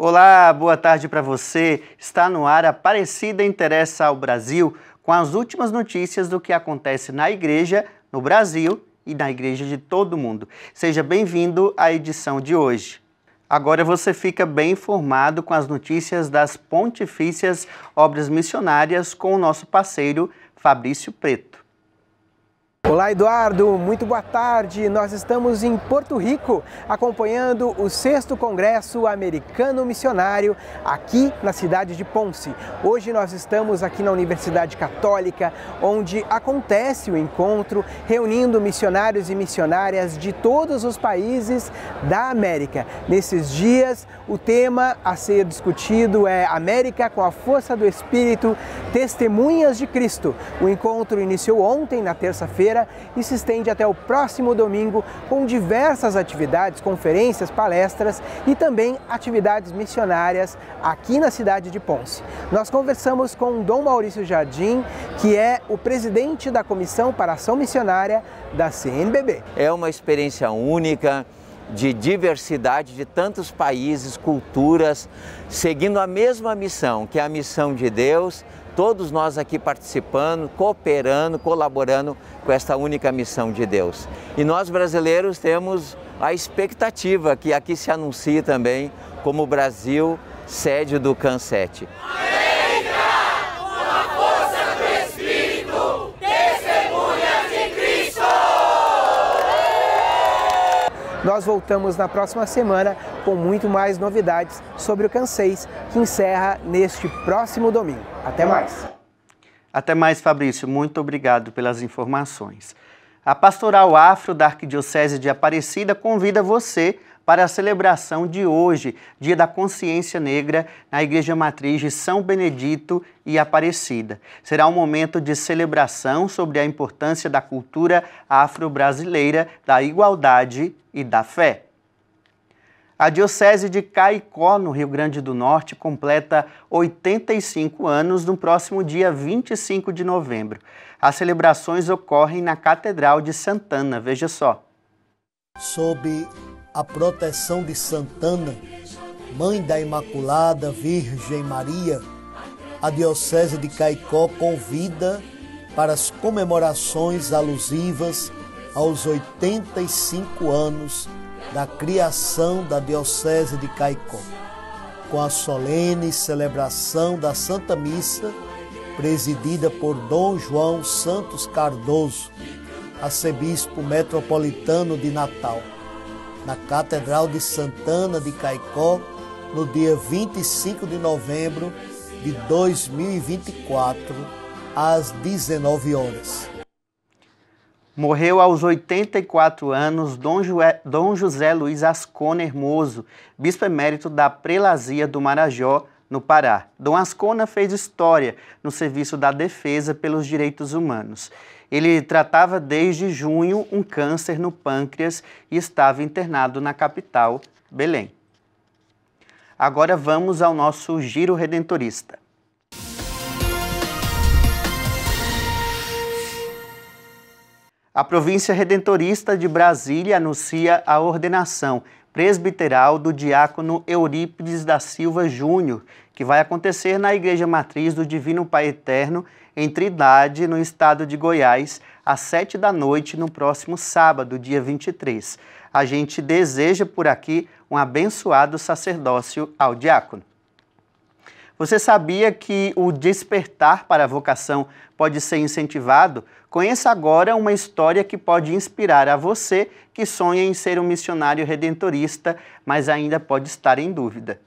Olá, boa tarde para você. Está no ar Aparecida Interessa ao Brasil com as últimas notícias do que acontece na igreja, no Brasil e na igreja de todo mundo. Seja bem-vindo à edição de hoje. Agora você fica bem informado com as notícias das Pontifícias Obras Missionárias com o nosso parceiro Fabrício Preto. Olá, Eduardo, muito boa tarde. Nós estamos em Porto Rico acompanhando o 6 Congresso Americano Missionário aqui na cidade de Ponce. Hoje nós estamos aqui na Universidade Católica, onde acontece o encontro reunindo missionários e missionárias de todos os países da América. Nesses dias, o tema a ser discutido é América com a força do Espírito, testemunhas de Cristo. O encontro iniciou ontem, na terça-feira e se estende até o próximo domingo com diversas atividades, conferências, palestras e também atividades missionárias aqui na cidade de Ponce. Nós conversamos com Dom Maurício Jardim, que é o presidente da Comissão para Ação Missionária da CNBB. É uma experiência única de diversidade de tantos países, culturas, seguindo a mesma missão, que é a missão de Deus todos nós aqui participando, cooperando, colaborando com esta única missão de Deus. E nós brasileiros temos a expectativa que aqui se anuncie também como Brasil sede do CAN 7. Nós voltamos na próxima semana com muito mais novidades sobre o Cansês, que encerra neste próximo domingo. Até mais. Até mais, Fabrício. Muito obrigado pelas informações. A Pastoral Afro da Arquidiocese de Aparecida convida você para a celebração de hoje, Dia da Consciência Negra, na Igreja Matriz de São Benedito e Aparecida. Será um momento de celebração sobre a importância da cultura afro-brasileira, da igualdade e da fé. A Diocese de Caicó, no Rio Grande do Norte, completa 85 anos no próximo dia 25 de novembro. As celebrações ocorrem na Catedral de Santana, veja só. Sob a proteção de Santana, Mãe da Imaculada Virgem Maria, a Diocese de Caicó convida para as comemorações alusivas aos 85 anos da criação da Diocese de Caicó, com a solene celebração da Santa Missa, presidida por Dom João Santos Cardoso, arcebispo metropolitano de Natal na Catedral de Santana de Caicó, no dia 25 de novembro de 2024, às 19 horas. Morreu aos 84 anos Dom, Dom José Luiz Ascona Hermoso, bispo emérito da Prelazia do Marajó, no Pará. Dom Ascona fez história no serviço da defesa pelos direitos humanos. Ele tratava desde junho um câncer no pâncreas e estava internado na capital, Belém. Agora vamos ao nosso giro redentorista. A província redentorista de Brasília anuncia a ordenação presbiteral do diácono Eurípides da Silva Júnior, que vai acontecer na Igreja Matriz do Divino Pai Eterno, em Trindade, no estado de Goiás, às sete da noite, no próximo sábado, dia 23. A gente deseja por aqui um abençoado sacerdócio ao diácono. Você sabia que o despertar para a vocação pode ser incentivado? Conheça agora uma história que pode inspirar a você que sonha em ser um missionário redentorista, mas ainda pode estar em dúvida.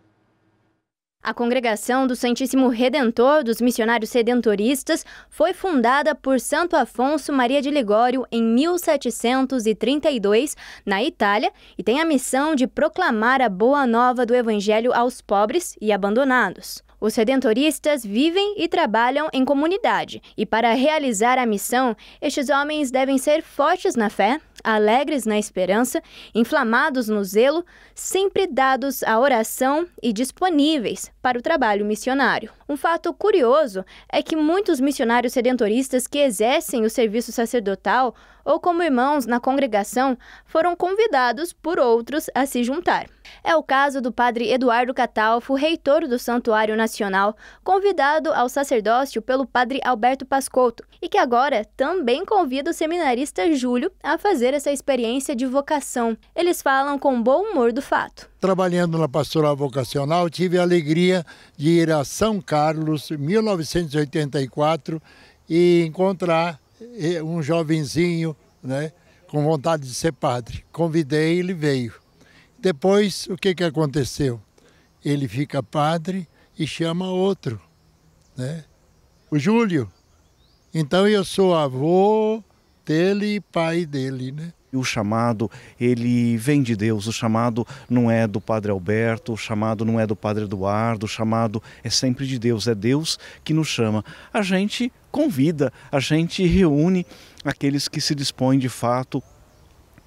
A Congregação do Santíssimo Redentor dos Missionários Redentoristas foi fundada por Santo Afonso Maria de Ligório em 1732, na Itália, e tem a missão de proclamar a boa nova do Evangelho aos pobres e abandonados. Os redentoristas vivem e trabalham em comunidade, e para realizar a missão, estes homens devem ser fortes na fé, alegres na esperança, inflamados no zelo, sempre dados à oração e disponíveis para o trabalho missionário. Um fato curioso é que muitos missionários redentoristas que exercem o serviço sacerdotal ou como irmãos na congregação, foram convidados por outros a se juntar. É o caso do padre Eduardo Catalfo, reitor do Santuário Nacional, convidado ao sacerdócio pelo padre Alberto Pascotto, e que agora também convida o seminarista Júlio a fazer essa experiência de vocação. Eles falam com bom humor do fato. Trabalhando na pastoral vocacional, tive a alegria de ir a São Carlos, 1984, e encontrar eh, um jovenzinho, né, com vontade de ser padre. Convidei, ele veio. Depois, o que, que aconteceu? Ele fica padre e chama outro, né? O Júlio. Então eu sou avô dele e pai dele, né? O chamado ele vem de Deus, o chamado não é do Padre Alberto, o chamado não é do Padre Eduardo, o chamado é sempre de Deus, é Deus que nos chama. A gente convida, a gente reúne aqueles que se dispõem de fato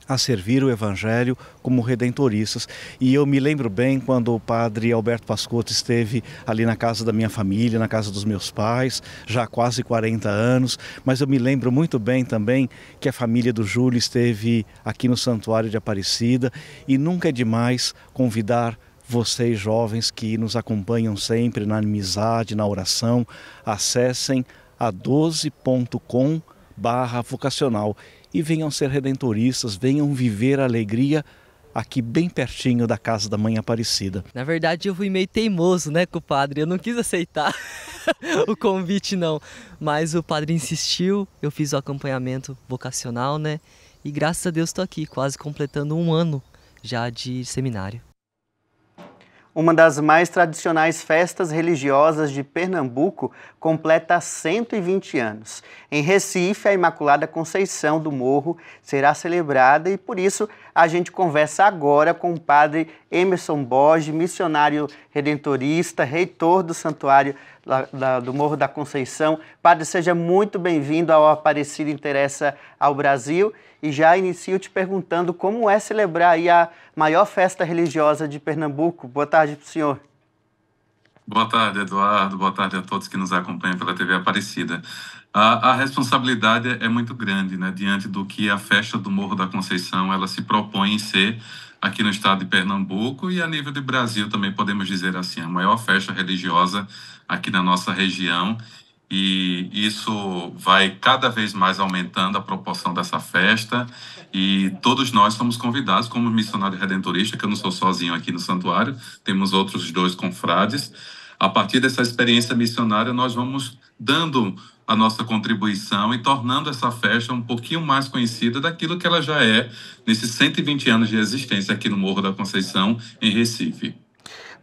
a servir o Evangelho como redentoristas. E eu me lembro bem quando o padre Alberto Pascotto esteve ali na casa da minha família, na casa dos meus pais, já há quase 40 anos, mas eu me lembro muito bem também que a família do Júlio esteve aqui no Santuário de Aparecida. E nunca é demais convidar vocês jovens que nos acompanham sempre na amizade, na oração, acessem a 12.com barra vocacional e venham ser redentoristas, venham viver a alegria aqui bem pertinho da casa da mãe Aparecida. Na verdade, eu fui meio teimoso, né, com o padre. Eu não quis aceitar o convite, não. Mas o padre insistiu, eu fiz o acompanhamento vocacional, né? E graças a Deus estou aqui, quase completando um ano já de seminário uma das mais tradicionais festas religiosas de Pernambuco, completa 120 anos. Em Recife, a Imaculada Conceição do Morro será celebrada e por isso a gente conversa agora com o padre Emerson Borges, missionário redentorista, reitor do Santuário do Morro da Conceição. Padre, seja muito bem-vindo ao Aparecido Interessa ao Brasil e já inicio te perguntando como é celebrar a maior festa religiosa de Pernambuco. Boa tarde para o senhor. Boa tarde, Eduardo. Boa tarde a todos que nos acompanham pela TV Aparecida. A, a, responsabilidade é muito grande, né, diante do que a festa do Morro da Conceição ela se propõe em ser aqui no estado de Pernambuco e a nível de Brasil também podemos dizer assim, a maior festa religiosa aqui na nossa região e isso vai cada vez mais aumentando a proporção dessa festa e todos nós somos convidados como missionário redentorista, que eu não sou sozinho aqui no santuário, temos outros dois confrades. A partir dessa experiência missionária, nós vamos dando a nossa contribuição e tornando essa festa um pouquinho mais conhecida daquilo que ela já é nesses 120 anos de existência aqui no Morro da Conceição, em Recife.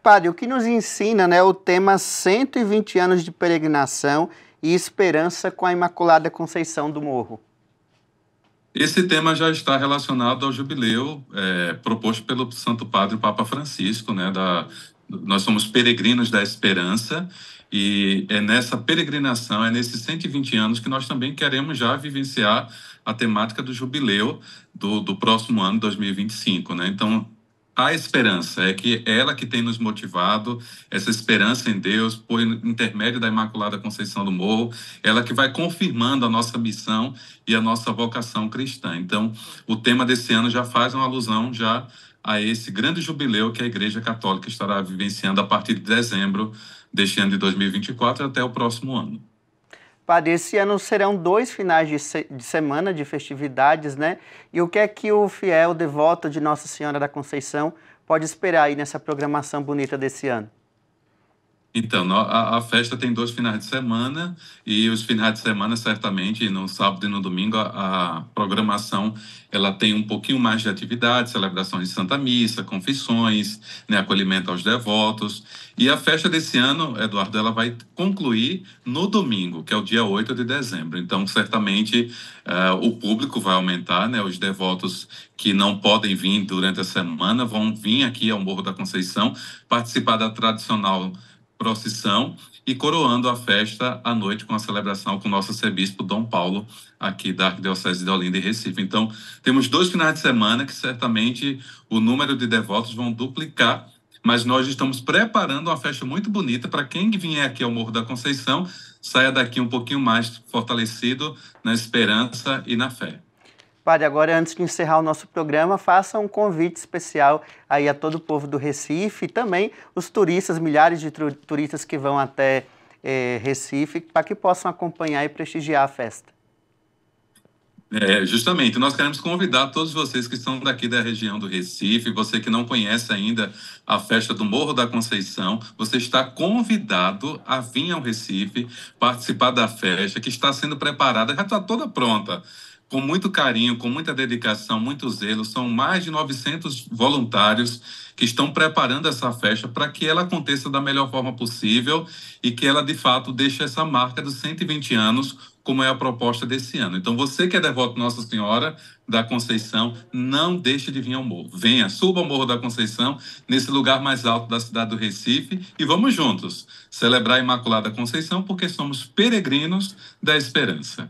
Padre, o que nos ensina né, o tema 120 anos de peregrinação e esperança com a Imaculada Conceição do Morro? Esse tema já está relacionado ao jubileu é, proposto pelo Santo Padre Papa Francisco, né, da, nós somos peregrinos da esperança e é nessa peregrinação, é nesses 120 anos que nós também queremos já vivenciar a temática do jubileu do, do próximo ano, 2025. Né? Então, a esperança é que ela que tem nos motivado, essa esperança em Deus, por intermédio da Imaculada Conceição do Morro, ela que vai confirmando a nossa missão e a nossa vocação cristã. Então, o tema desse ano já faz uma alusão já a esse grande jubileu que a Igreja Católica estará vivenciando a partir de dezembro deste ano de 2024 até o próximo ano. Padre, esse ano serão dois finais de, se de, semana de festividades, né? E o que é que o fiel devoto de Nossa Senhora da Conceição pode esperar aí nessa programação bonita desse ano? Então, a, festa tem dois finais de semana e os finais de semana, certamente, no sábado e no domingo, a, a programação ela tem um pouquinho mais de atividade, celebrações de Santa Missa, confissões, né, acolhimento aos devotos. E a festa desse ano, Eduardo, ela vai concluir no domingo, que é o dia 8 de dezembro. Então, certamente, uh, o público vai aumentar, né? Os devotos que não podem vir durante a semana vão vir aqui ao Morro da Conceição participar da tradicional procissão e coroando a festa à noite com a celebração com o nosso arcebispo Dom Paulo, aqui da Arquidiocese de Olinda e Recife. Então, temos dois finais de semana que certamente o número de devotos vão duplicar, mas nós estamos preparando uma festa muito bonita para quem vier aqui ao Morro da Conceição saia daqui um pouquinho mais fortalecido na esperança e na fé. Agora antes de encerrar o nosso programa, faça um convite especial aí a todo o povo do Recife e também os turistas, milhares de turistas que vão até é, Recife, para que possam acompanhar e prestigiar a festa. É, justamente, nós queremos convidar todos vocês que estão daqui da região do Recife, você que não conhece ainda a festa do Morro da Conceição, você está convidado a vir ao Recife, participar da festa, que está sendo preparada, já está toda pronta com muito carinho, com muita dedicação, muito zelo. São mais de 900 voluntários que estão preparando essa festa para que ela aconteça da melhor forma possível e que ela, de fato, deixe essa marca dos 120 anos, como é a proposta desse ano. Então, você que é devoto Nossa Senhora da Conceição, não deixe de vir ao morro. Venha, suba ao Morro da Conceição, nesse lugar mais alto da cidade do Recife, e vamos juntos celebrar a Imaculada Conceição, porque somos peregrinos da esperança.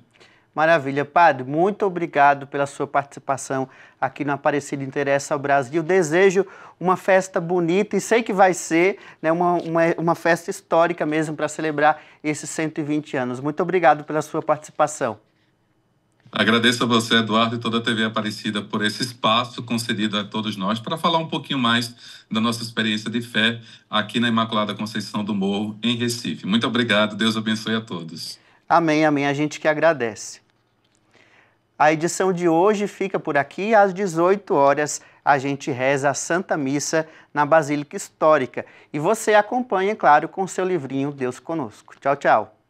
Maravilha. Padre, muito obrigado pela sua participação aqui no Aparecido Interessa ao Brasil. Desejo uma festa bonita e sei que vai ser né, uma, uma, uma festa histórica mesmo para celebrar esses 120 anos. Muito obrigado pela sua participação. Agradeço a você, Eduardo, e toda a TV Aparecida por esse espaço concedido a todos nós para falar um pouquinho mais da nossa experiência de fé aqui na Imaculada Conceição do Morro, em Recife. Muito obrigado, Deus abençoe a todos. Amém, amém. A gente que agradece. A edição de hoje fica por aqui. Às 18 horas, a gente reza a Santa Missa na Basílica Histórica. E você acompanha, claro, com seu livrinho Deus Conosco. Tchau, tchau.